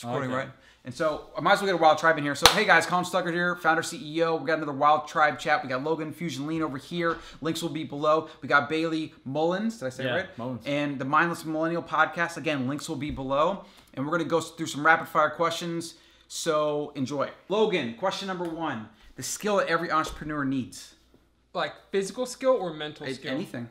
It's recording, Okay. right? And so I might as well get a Wild Tribe in here. So hey guys, Colin Stuckert here, founder CEO. We got another Wild Tribe chat. We got Logan Fusion Lean over here. Links will be below. We got Bailey Mullins. Did I say it Yeah, right? Mullins. And the Mindless Millennial podcast. Again, links will be below. And we're gonna go through some rapid fire questions. So enjoy. Logan, question number one: the skill that every entrepreneur needs. Like physical skill or mental A- skill? Anything.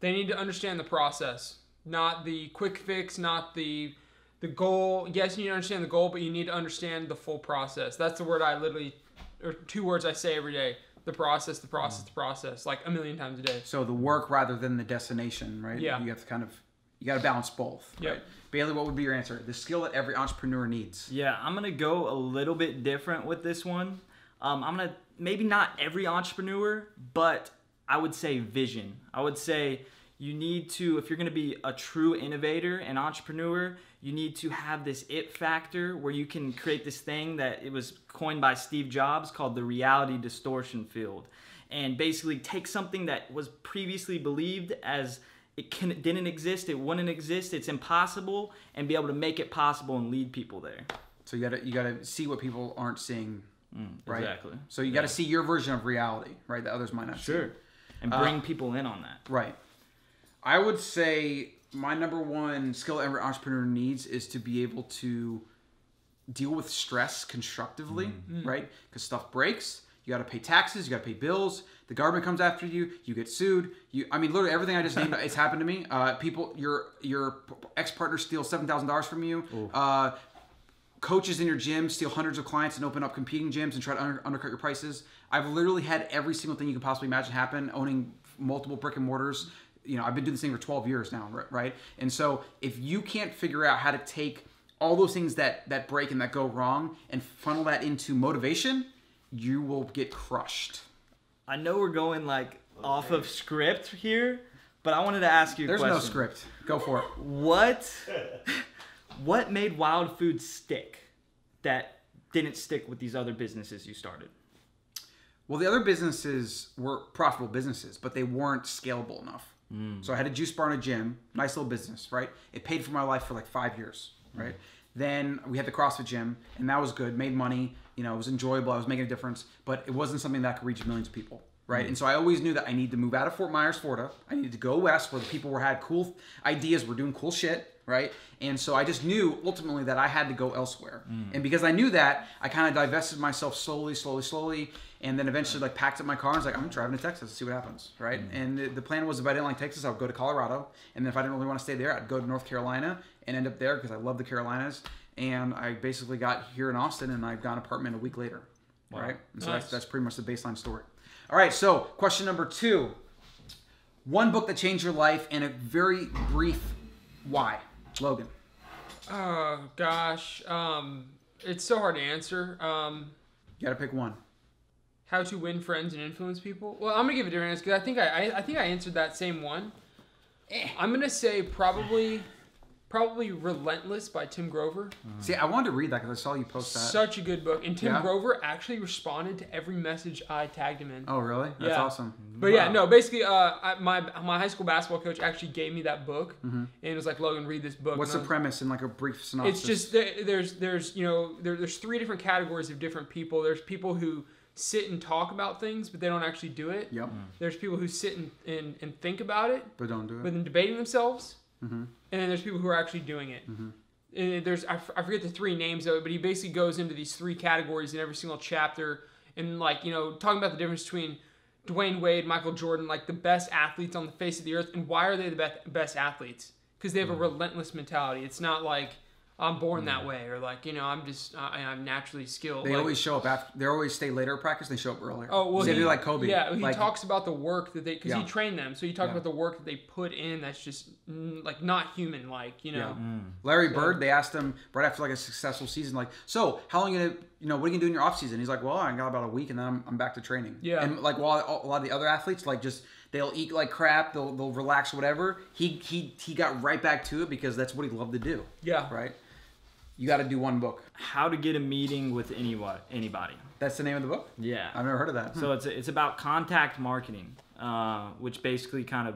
They need to understand the process, not the quick fix, not the the goal. Yes, you need to understand the goal, but you need to understand the full process. That's the word I literally, or two words I say every day: the process, the process, the process, like a million times a day. So the work rather than the destination, right? Yeah. You have to kind of you got to balance both. Yep. Right? Bailey, what would be your answer? The skill that every entrepreneur needs. Yeah, I'm gonna go a little bit different with this one. Um, I'm gonna maybe not every entrepreneur, but I would say vision. I would say you need to, if you're gonna be a true innovator and entrepreneur, you need to have this it factor where you can create this thing that it was coined by Steve Jobs called the reality distortion field, and basically take something that was previously believed as it can, didn't exist, it wouldn't exist, it's impossible, and be able to make it possible and lead people there. So you got to you got to see what people aren't seeing, mm, right? Exactly. So you got to see your version of reality, right? That others might not see. Sure. And uh, bring people in on that. Right. I would say my number one skill every entrepreneur needs is to be able to deal with stress constructively, Mm-hmm. right? Because stuff breaks. You got to pay taxes. You got to pay bills. The government comes after you. You get sued. You, I mean, literally everything I just named, it's happened to me. Uh, people, your your ex partner steals seven thousand dollars from you. Uh, coaches in your gym steal hundreds of clients and open up competing gyms and try to under, undercut your prices. I've literally had every single thing you can possibly imagine happen owning multiple brick and mortars. You know, I've been doing this thing for 12 years now, ri- right? And so if you can't figure out how to take all those things that that break and that go wrong and funnel that into motivation, you will get crushed. I know we're going like off of script here, but I wanted to ask you a There's question. no script. Go for it. What what made Wild Food stick that didn't stick with these other businesses you started? Well, the other businesses were profitable businesses, but they weren't scalable enough. Mm. So I had a juice bar and a gym, nice little business, right? It paid for my life for like five years, mm. right? Then we had the CrossFit gym, and that was good, made money, you know, it was enjoyable, I was making a difference, but it wasn't something that could reach millions of people, right? Hmm. And so I always knew that I needed to move out of Fort Myers, Florida. I needed to go west where the people were had cool ideas, were doing cool shit, right? And so I just knew ultimately that I had to go elsewhere. Hmm. And because I knew that, I kind of divested myself slowly, slowly, slowly, and then eventually like packed up my car and was like, I'm driving to Texas to see what happens, right? Hmm. And the, the plan was if I didn't like Texas, I would go to Colorado, and then if I didn't really want to stay there, I'd go to North Carolina and end up there because I love the Carolinas. And I basically got here in Austin, and I got an apartment a week later, right? And so that's, Nice. that's pretty much the baseline story. All right, so question number two. One book that changed your life and a very brief why. Logan. Oh gosh, um, it's so hard to answer. Um, You gotta pick one. how to win friends and influence people. Well, I'm gonna give a different answer because I think I, I I think I answered that same one. I'm gonna say probably probably Relentless by Tim Grover. See, I wanted to read that because I saw you post that. Such a good book, and Tim Yeah? Grover actually responded to every message I tagged him in. oh, really? That's Yeah. awesome. But yeah, no, basically, uh, I, my my high school basketball coach actually gave me that book, and it was like, Logan, read this book. Mm-hmm. What's And the was- premise in like a brief synopsis? It's just there, there's there's you know there, there's three different categories of different people. There's people who sit and talk about things, but they don't actually do it. Yep. There's people who sit and, and, and think about it, But don't do it. but then debating themselves. Mhm. And then there's people who are actually doing it. Mm-hmm. And there's I, f- I forget the three names of it, but he basically goes into these three categories in every single chapter, and like you know talking about the difference between Dwyane Wade, Michael Jordan, like the best athletes on the face of the earth, and why are they the best best athletes? Because they have a mm-hmm. relentless mentality. It's not like I'm born that way, or like you know I'm just I, I'm naturally skilled. They Like- always show up after. They always stay later at practice. They show up earlier. Oh well, they he, do like Kobe. Yeah, he like, talks about the work that they because he Yeah. trained them. So he talks Yeah. about the work that they put in. That's just mm, like not human. Like you know. Yeah. Larry Bird. They asked him right after like a successful season, like, so how long you gonna, you know, what are you gonna do in your off season? He's like, well, I got about a week, and then I'm, I'm back to training. Yeah. And like while a lot of the other athletes, like just they'll eat like crap, they'll they'll relax, whatever. He he he got right back to it because that's what he loved to do. Yeah. Right. You got to do one book. How to get a meeting with anyone, anybody. That's the name of the book. Yeah. I've never heard of that. So it's it's about contact marketing, uh, which basically kind of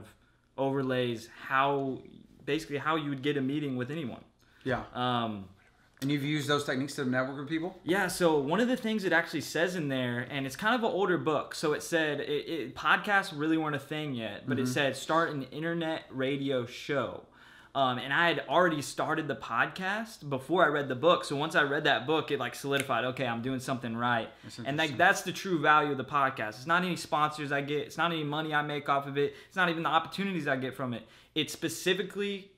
overlays how basically how you would get a meeting with anyone. yeah. Um, And you've used those techniques to network with people? Yeah, so one of the things it actually says in there, and it's kind of an older book. So it said it, it, podcasts really weren't a thing yet, but it said start an internet radio show. Um, and I had already started the podcast before I read the book. So once I read that book, it like solidified. Okay, I'm doing something right. And like that's the true value of the podcast. It's not any sponsors I get. It's not any money I make off of it. It's not even the opportunities I get from it. It's specifically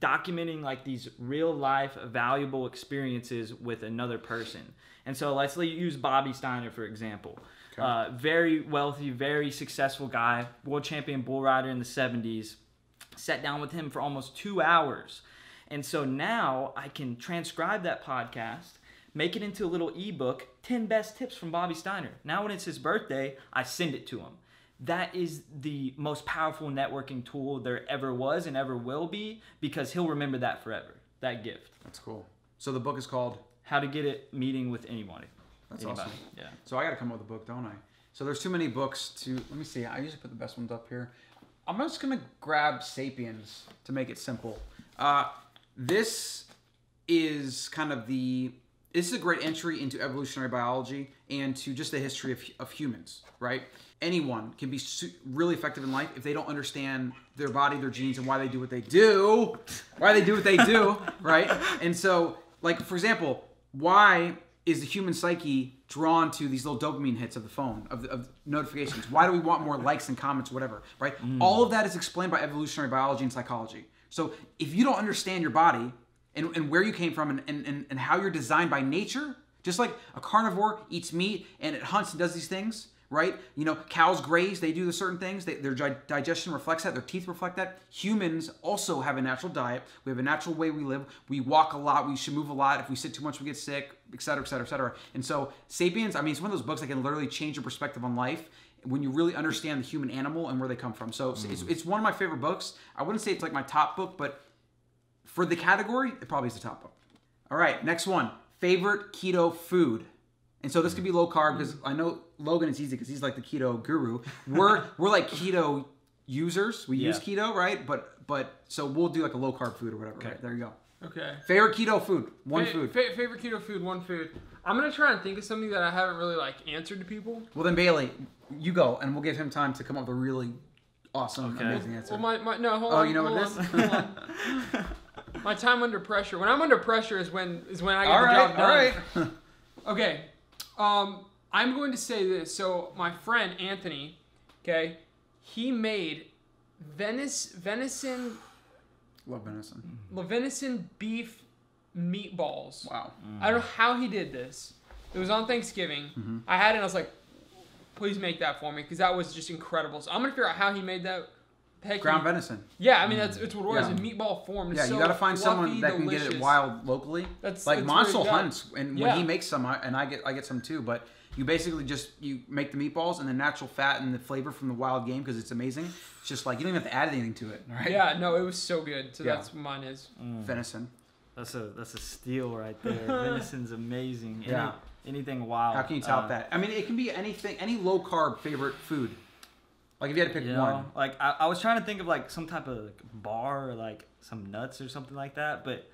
documenting like these real life valuable experiences with another person. And so let's use Bobby Steiner for example. Uh, very wealthy, very successful guy, world champion bull rider in the 70s. Sat down with him for almost two hours. And so now I can transcribe that podcast, make it into a little ebook 10 best tips from Bobby Steiner. Now, when it's his birthday, I send it to him. That is the most powerful networking tool there ever was and ever will be because he'll remember that forever. That gift. That's cool. So the book is called How to get it meeting with anybody. That's Anybody. awesome. Yeah. So I got to come up with a book, don't I? So there's too many books to. Let me see. I usually put the best ones up here. I'm just gonna grab *Sapiens* to make it simple. Uh, this is kind of the. This is a great entry into evolutionary biology and to just the history of, of humans, right? Anyone can be su- really effective in life if they don't understand their body, their genes, and why they do what they do. Why they do what they do, right? And so, like for example, why is the human psyche drawn to these little dopamine hits of the phone of, of notifications. Why do we want more likes and comments whatever right? Mm. All of that is explained by evolutionary biology and psychology. So if you don't understand your body and, and where you came from and, and, and, and how you're designed by nature just like a carnivore eats meat and it hunts and does these things right? You know, cows graze, they do the certain things. They, their gi- digestion reflects that. Their teeth reflect that. Humans also have a natural diet. We have a natural way we live. We walk a lot. We should move a lot. If we sit too much, we get sick, et cetera, et cetera, et cetera. And so, Sapiens, I mean, it's one of those books that can literally change your perspective on life when you really understand the human animal and where they come from. So, it's, it's mm. one of my favorite books. I wouldn't say it's like my top book, but for the category, it probably is the top book. All right, next one. Favorite keto food. And so this could be low carb mm-hmm. because I know Logan is easy because he's like the keto guru. We're we're like keto users. We use keto, right? But but so we'll do like a low carb food or whatever. Right? There you go. Okay. Favorite keto food. One Fa- food. fa- favorite keto food, one food. I'm gonna try and think of something that I haven't really like answered to people. Well then Bailey, you go and we'll give him time to come up with a really awesome, Okay. amazing answer. Well, my, my no, hold Oh, on. you know what hold it on, is? my time under pressure. When I'm under pressure is when is when I get all the right, job done. right. Okay. Um, I'm going to say this. So my friend Anthony, okay, he made venison venison Love venison. Love venison beef meatballs. Wow. I don't know how he did this. It was on Thanksgiving. Mm-hmm. I had it. and I was like, please make that for me because that was just incredible. So I'm gonna figure out how he made that. Heck, Ground he- venison. Yeah, I mean that's it's what it was Yeah. in meatball form. It's Yeah, so you got to find someone fluffy, that can get it wild locally. That's- like that's Monsell really good. hunts, and Yeah. when he makes some, and I get I get some too. But you basically just you make the meatballs and the natural fat and the flavor from the wild game because it's amazing. It's just like you don't even have to add anything to it, right? Yeah, no, it was so good. So Yeah. that's what mine is. Venison. That's a that's a steal right there. Venison's amazing. Any, Yeah. Anything wild. How can you top Uh, that? I mean, it can be anything, any low carb favorite food. Like if you had to pick You know, one. like I, I was trying to think of like some type of like, bar or like some nuts or something like that, but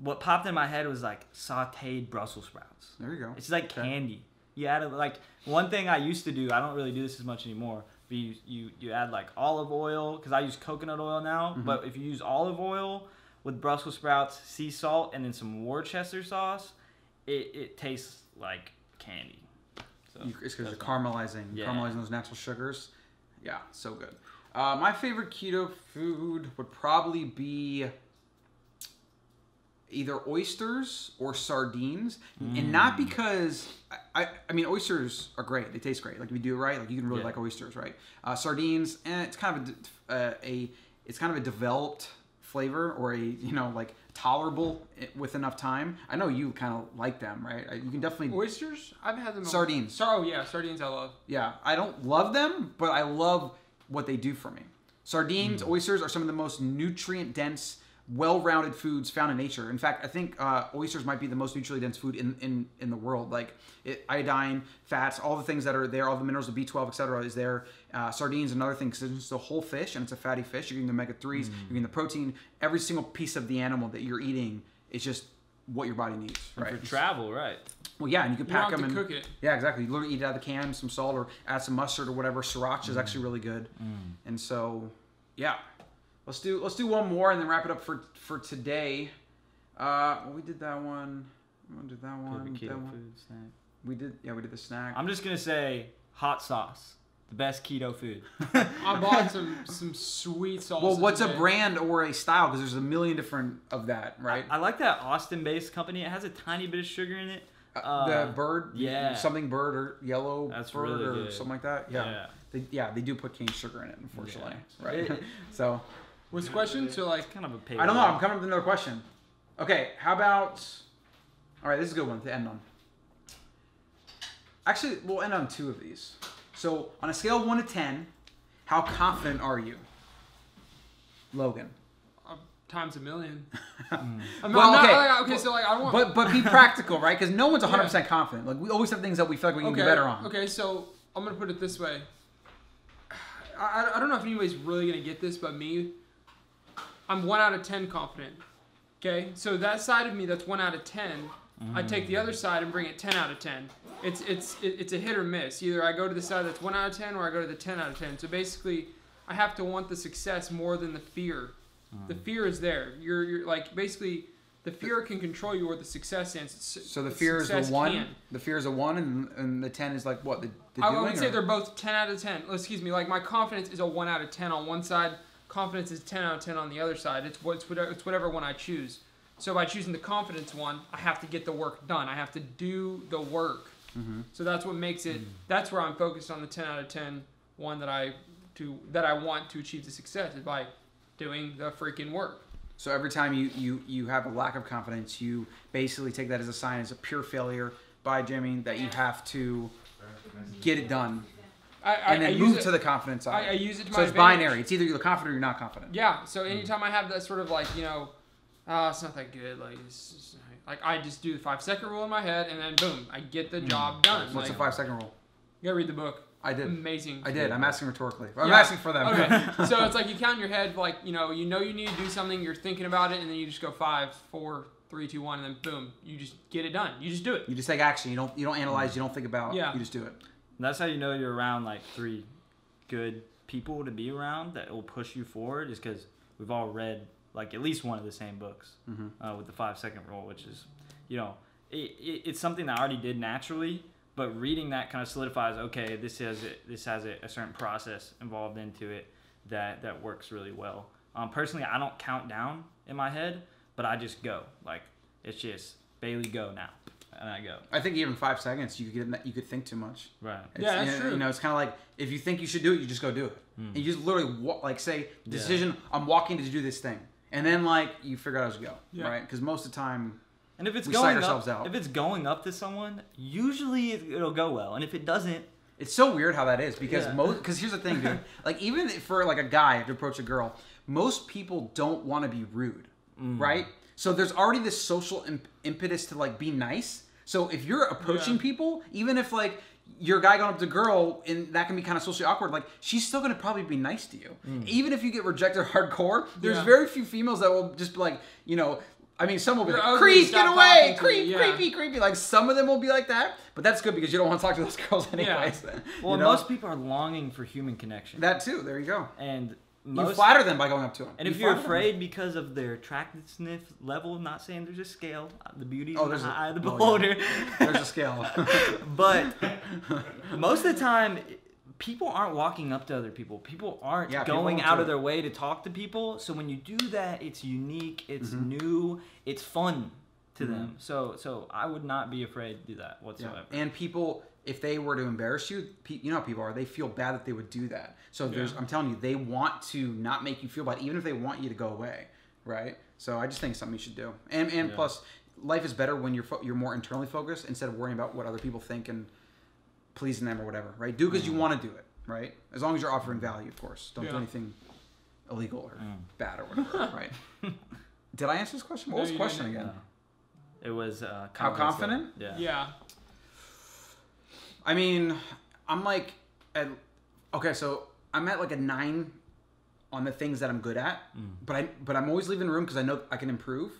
what popped in my head was like sautéed Brussels sprouts. There you go. It's like Okay. candy. You add like one thing I used to do. I don't really do this as much anymore. But you you, you add like olive oil because I use coconut oil now. Mm-hmm. But if you use olive oil with Brussels sprouts, sea salt, and then some Worcester sauce, it, it tastes like candy. So You, it's because you're caramelizing, Yeah. caramelizing those natural sugars. Yeah, so good. Uh, my favorite keto food would probably be either oysters or sardines, and not because I, I, I mean oysters are great; they taste great. Like if you do it right, like you can really Yeah. like oysters, right? Uh, sardines, and it's kind of a, uh, a it's kind of a developed flavor or a you know like tolerable with enough time. I know you kind of like them, right? You can definitely Oysters? I've had them. Sardines. Sar- oh yeah, sardines I love. yeah, I don't love them, but I love what they do for me. Sardines, mm. oysters are some of the most nutrient dense, well rounded foods found in nature. In fact, I think uh, oysters might be the most nutrient dense food in, in, in the world. Like it, iodine, fats, all the things that are there, all the minerals of B12, etc., is there. Uh, sardines, another thing, because it's a whole fish and it's a fatty fish. You're getting the omega 3s, you're getting the protein. Every single piece of the animal that you're eating is just what your body needs, And right? For travel, right? Well, yeah, and you can You pack have them and cook it. yeah, exactly. You literally eat it out of the can, some salt or add some mustard or whatever. Sriracha is actually really good, and so yeah, let's do let's do one more and then wrap it up for for today. Uh, well, we did that one. We did that one. Keto that one. food snack. We did yeah, we did the snack. I'm just gonna say hot sauce, the best keto food. I bought some some sweet sauce. well, what's a brand or a style? Because there's a million different of that, right? I like that Austin-based company. It has a tiny bit of sugar in it. Uh, Uh, the bird, yeah. something bird or yellow That's bird really or good. something like that. Yeah, Yeah. They, yeah, they do put cane sugar in it, unfortunately. Yeah. Right. So What's the question? So like, It's kind of a pay. I don't know. I'm coming up with another question. Okay, how about? All right, this is a good one to end on. Actually, we'll end on two of these. So, on a scale of one to ten, how confident are you, Logan? uh, times a million. Well, I'm not, I'm not- okay. like, okay, so like I don't want. But but be practical, right? Because no one's 100 percent confident. Like we always have things that we feel like we can okay, do better on. Okay, so I'm gonna put it this way. I, I- I don't know if anybody's really gonna get this, but me, I'm one out of ten confident. Okay, so that side of me that's one out of ten, I mm. take the other side and bring it ten out of ten. It's it's it's a hit or miss. Either I go to the side that's one out of ten, or I go to the ten out of ten. So basically, I have to want the success more than the fear. Mm. The fear is there. You're you're like basically. The fear can control you, or the success is. So the fear is the one. can. The fear is a one, and, and the ten is like what the, the I would say or- they're both 10 out of 10. Oh, Excuse me, like my confidence is a 1 out of 10 on one side, confidence is 10 out of 10 on the other side. It's, it's, whatever, it's whatever one I choose. So by choosing the confidence one, I have to get the work done. I have to do the work. Mm-hmm. So that's what makes it, that's where I'm focused on the 10 out of 10 one that I to that I want to achieve the success is by doing the freaking work. So every time you, you, you have a lack of confidence, you basically take that as a sign as a pure failure by Jimmy that you have to get it done I, I, and then use move it, to the confidence side. I, I use it to so my it's advantage. binary. It's either you're confident or you're not confident. Yeah. So anytime I have that sort of like you know, ah, it's not that good. Like it's just, like I just do the five second rule in my head, and then boom, I get the job done. What's the five second rule? You gotta read the book. I did. Amazing. I did. I'm asking rhetorically. I'm Yeah. asking for them. Okay. so it's like you count in your head, like you know, you know you need to do something. You're thinking about it, and then you just go five, four, three, two, one, and then boom, you just get it done. You just do it. you just take action. You don't you don't analyze. You don't think about. Yeah. You just do it. And that's how you know you're around like three good people to be around that will push you forward, is because we've all read like at least one of the same books Mhm. uh, with the five second rule, which is, you know, it, it, it's something that I already did naturally, but reading that kind of solidifies. Okay, this has it. This has a, a certain process involved into it that that works really well. Um, personally, I don't count down in my head, but I just go. Like it's just Bailey go now, and I go. I think even five seconds, you could get you could think too much. Right. It's, Yeah, that's you know, true. You know, it's kind of like if you think you should do it, you just go do it. And you just literally wa- like say Yeah. decision. I'm walking to do this thing, and then like you figure out as you go, Yeah. right? Because most of the time, And if it's We going ourselves up, out. if it's going up to someone, usually it- it'll go well. And if it doesn't, it's so weird how that is because Yeah. most. Because here's the thing, dude. like even for like a guy to approach a girl, most people don't want to be rude, Mm. right? So there's already this social imp- impetus to like be nice. So if you're approaching Yeah. people, even if like you're guy going up to girl and that can be kind of socially awkward, like she's still gonna probably be nice to you. Mm. Even if you get rejected hardcore, there's Yeah. very few females that will just be like, you know, I mean, some will be like, creep, get away, creep, yeah. creepy, creepy. Like some of them will be like that, but that's good because you don't want to talk to those girls anyways. well, you know? most people are longing for human connection. that too. There you go. and You flatter them by going up to them. and You if you're flatter them. afraid because of their attractiveness level, not saying there's a scale, uh, the beauty Oh, there's the a- eye of the oh, yeah. beholder. there's a scale. but most of the time, people aren't walking up to other people. People aren't Yeah, going won't out of their way to talk to people. So when you do that, it's unique, it's Mm-hmm. new, it's fun to them. So so I would not be afraid to do that Yeah. whatsoever. And people, if they were to embarrass you, you know how people are. They feel bad that they would do that. So there's, I'm telling you, they want to not make you feel bad, even if they want you to go away, right? So I just think it's something you should do. And and Yeah. plus, life is better when you're fo- you're more internally focused instead of worrying about what other people think and pleasing them or whatever, right? Do because you want to do it, right? As long as you're offering value, of course. Don't do anything illegal or Mm. bad or whatever, right? Did I answer this question? What No, was the question didn't. again? It was uh, How confident? Yeah. Yeah. I mean, I'm like at okay, so I'm at like a nine on the things that I'm good at, Mm. but I but I'm always leaving room because I know I can improve.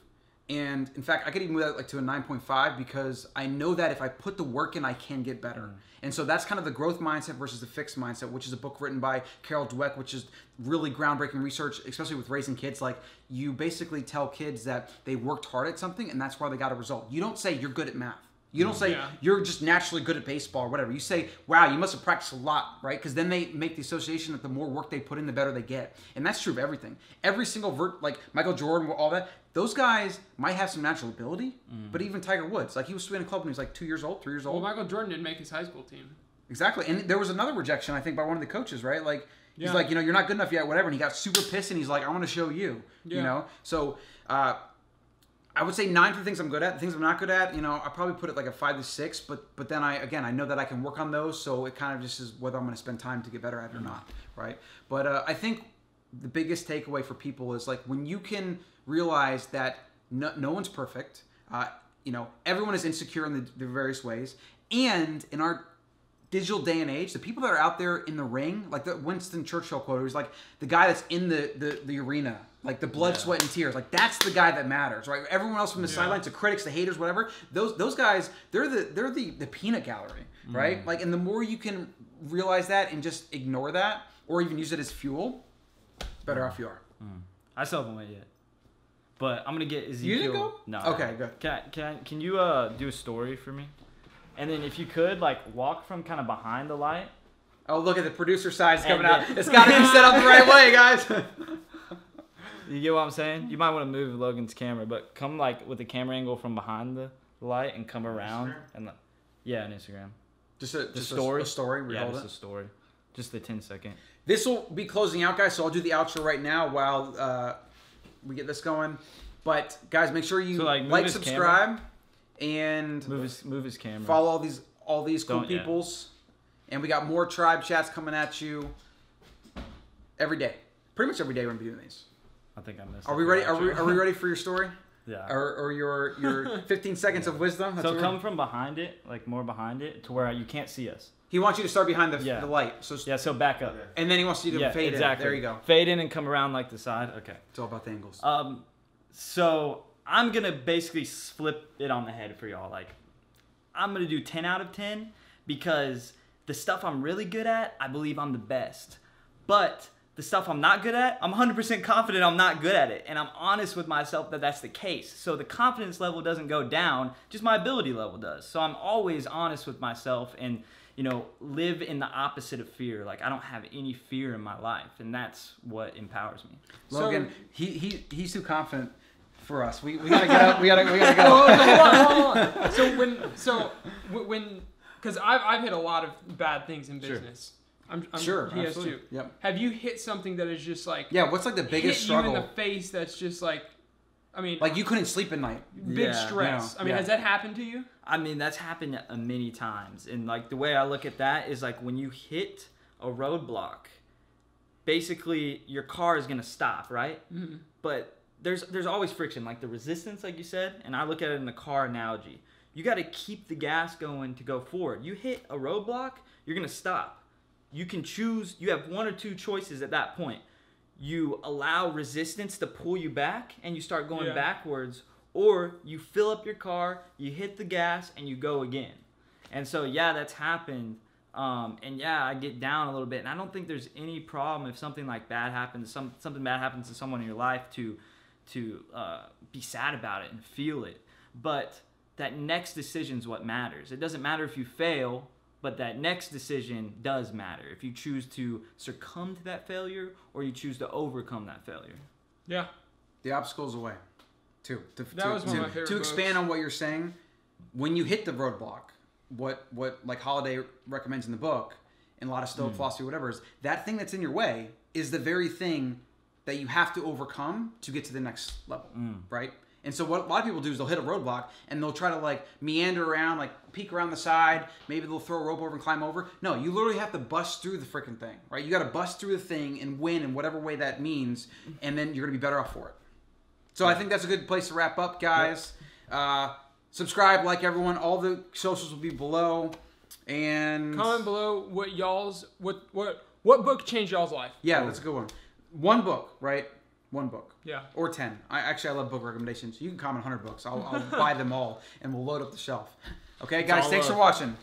And in fact, I could even move that like to a 9.5 because I know that if I put the work in, I can get better. And so that's kind of the growth mindset versus the fixed mindset, which is a book written by Carol Dweck, which is really groundbreaking research, especially with raising kids. Like you basically tell kids that they worked hard at something and that's why they got a result. You don't say you're good at math. You don't say Yeah. you're just naturally good at baseball or whatever. You say, wow, you must have practiced a lot, right? Because then they make the association that the more work they put in, the better they get. And that's true of everything. Every single vert, like Michael Jordan, all that, those guys might have some natural ability, but even Tiger Woods, like he was swinging a club when he was like two years old, three years old. Well. Michael Jordan didn't make his high school team. Exactly. And there was another rejection, I think, by one of the coaches, right? Like, he's Yeah. like, you know, you're not good enough yet, whatever. And he got super pissed and he's like, I want to show you, you know? So, uh, I would say nine for the things I'm good at. The things I'm not good at, you know, I probably put it like a five to six. But but then I again I know that I can work on those. So it kind of just is whether I'm going to spend time to get better at it or not, right? But uh, I think the biggest takeaway for people is like when you can realize that no, no one's perfect. Uh, you know, everyone is insecure in the, the various ways, and in our digital day and age, the people that are out there in the ring, like the Winston Churchill quote, he was like the guy that's in the, the, the arena, like the blood, Yeah. sweat, and tears. Like that's the guy that matters, right? Everyone else from the Yeah. sidelines, the critics, the haters, whatever. Those those guys, they're the they're the the peanut gallery, mm. right? Like, and the more you can realize that and just ignore that, or even use it as fuel, better mm. off you are. Mm. I still haven't went yet. But I'm gonna get Ezekiel. You didn't go? No. Okay, good. Can I, can I, can you uh do a story for me? And then if you could like walk from kind of behind the light. Oh, look at the producer side's coming And out. It's got to be set up the right way, guys. You get what I'm saying? You might want to move Logan's camera, but come like with the camera angle from behind the light and come around and like, yeah, on Instagram. just a just story? A, story. We yeah, just it. a story. Just the 10 second. This will be closing out, guys. So I'll do the outro right now while uh, we get this going. But guys, make sure you So, like, like, move his subscribe, and Move his move his camera. follow all these all these cool Don't- yeah. peoples. And we got more tribe chats coming at you every day. Pretty much every day we're gonna be doing these. I think I missed. Are we ready? Are we, are we ready for your story Yeah. or, or your your 15 seconds of wisdom? That's so come from behind it, like more behind it, to where you can't see us. He wants you to start behind the, Yeah. the light. So Yeah. So back up. and then he wants you to Yeah, fade exactly. in. There you go. Fade in and come around like the side. Okay. It's all about the angles. Um, so I'm gonna basically flip it on the head for y'all. Like, I'm gonna do 10 out of 10 because the stuff I'm really good at, I believe I'm the best. But the stuff I'm not good at, I'm 100% confident I'm not good at it, and I'm honest with myself that that's the case. So the confidence level doesn't go down, just my ability level does. So I'm always honest with myself and you know live in the opposite of fear. Like I don't have any fear in my life, and that's what empowers me. Logan, So- he, he he's too confident for us. We, we gotta get up. We gotta we gotta go. hold on, hold on. So when so when because I've I've hit a lot of bad things in Sure. Business. I'm, I'm Sure, He has absolutely. Yep. Have you hit something that is just like Yeah. What's like the biggest hit struggle? you in the face? That's just like, I mean, like you couldn't sleep at night. big Yeah, stress. yeah, I mean, yeah. has that happened to you? I mean, that's happened uh, many times. And like the way I look at that is like when you hit a roadblock, basically your car is gonna stop, right? Mhm. But there's there's always friction, like the resistance, like you said. And I look at it in the car analogy. You got to keep the gas going to go forward. You hit a roadblock, you're gonna stop. You can choose. You have one or two choices at that point. You allow resistance to pull you back, and you start going Yeah. backwards, or you fill up your car, you hit the gas, and you go again. And so, yeah, that's happened. Um, and yeah, I get down a little bit, and I don't think there's any problem if something like bad happens, some something bad happens to someone in your life to to uh, be sad about it and feel it. But that next decision is what matters. It doesn't matter if you fail, but that next decision does matter. If you choose to succumb to that failure or you choose to overcome that failure. Yeah. The obstacles away. Two. To, That to, was one to, of my favorite to expand books. on what you're saying, when you hit the roadblock, what what like Holiday recommends in the book, and a lot of. Stoic philosophy, whatever is that thing that's in your way is the very thing that you have to overcome to get to the next level, Hmm. right? And so what a lot of people do is they'll hit a roadblock and they'll try to like meander around, like peek around the side. Maybe they'll throw a rope over and climb over. No, you literally have to bust through the freaking thing, right? You got to bust through the thing and win in whatever way that means, and then you're gonna be better off for it. So I think that's a good place to wrap up, guys. Uh, subscribe, like everyone. All the socials will be below. And Comment below what y'all's what what what book changed y'all's life. yeah, that's a good one. One book, right? One book. Yeah. Or 10. I Actually, I love book recommendations. You can comment 100 books. I'll, I'll buy them all and we'll load up the shelf. Okay, guys, all thanks for watching.